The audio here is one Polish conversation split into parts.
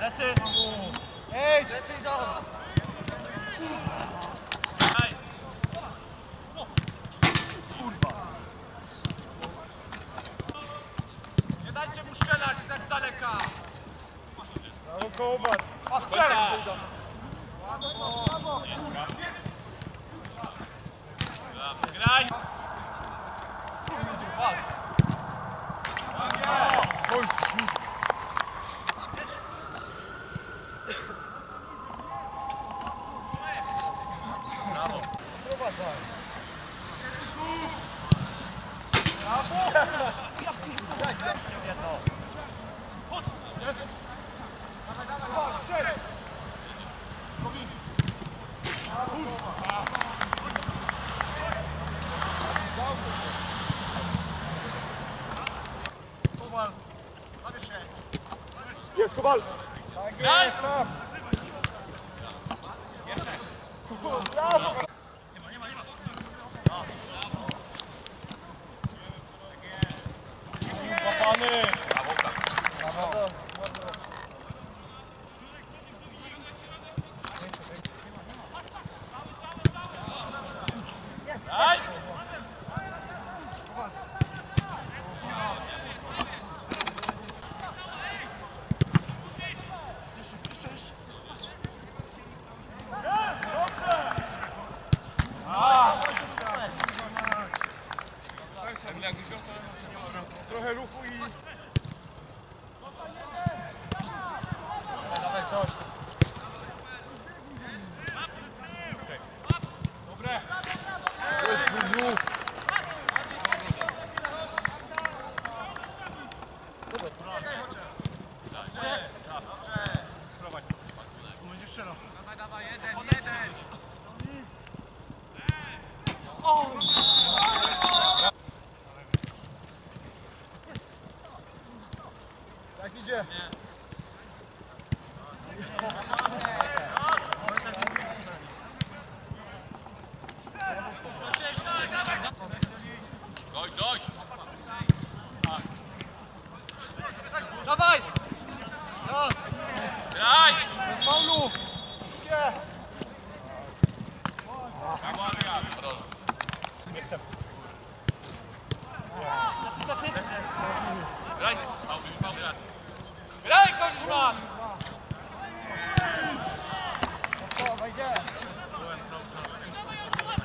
Lecy! Ej! Lecy i Nie dajcie mu strzelać tak z daleka! Rukować! A strzelaj! Graj! Bravo! Jest Kowal! Tak Będziesz strzelał. Jak idzie? Dojdź, dojdź! Dawaj! Czas! Graj! Bez faulu! Nie! Graj! Graj, Koziszman! Co, wejdzie?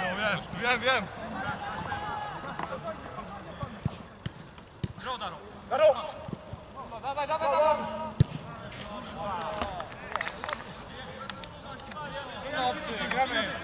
No wiem, wiem, wiem! Garo! No, dawaj, dawaj, dawaj! Chłopcy, gramy!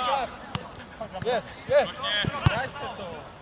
Dawaj, czas. Jest, jest. Nie.